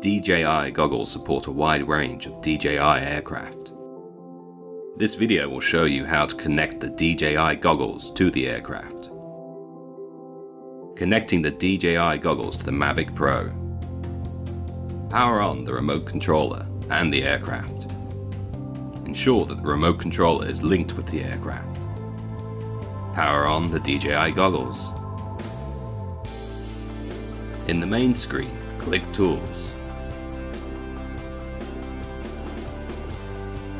DJI goggles support a wide range of DJI aircraft. This video will show you how to connect the DJI goggles to the aircraft. Connecting the DJI goggles to the Mavic Pro. Power on the remote controller and the aircraft. Ensure that the remote controller is linked with the aircraft. Power on the DJI goggles. In the main screen, click Tools.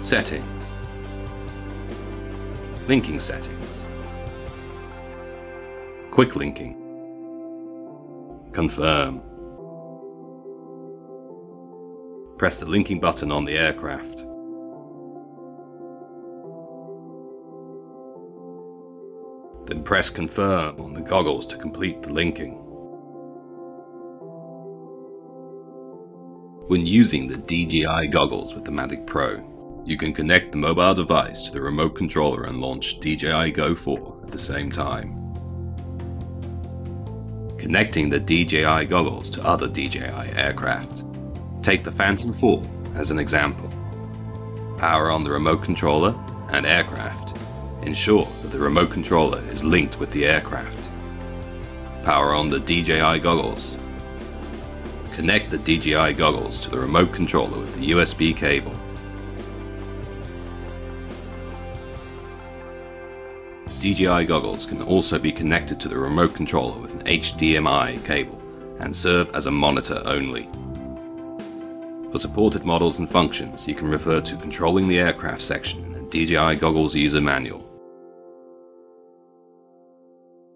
Settings. Linking settings. Quick linking. Confirm. Press the linking button on the aircraft. Then press confirm on the goggles to complete the linking. When using the DJI goggles with the Mavic Pro, you can connect the mobile device to the remote controller and launch DJI Go 4 at the same time. Connecting the DJI goggles to other DJI aircraft. Take the Phantom 4 as an example. Power on the remote controller and aircraft. Ensure that the remote controller is linked with the aircraft. Power on the DJI goggles. Connect the DJI goggles to the remote controller with the USB cable DJI goggles can also be connected to the remote controller with an HDMI cable and serve as a monitor only. For supported models and functions, you can refer to Controlling the Aircraft section in the DJI Goggles User Manual.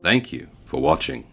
Thank you for watching.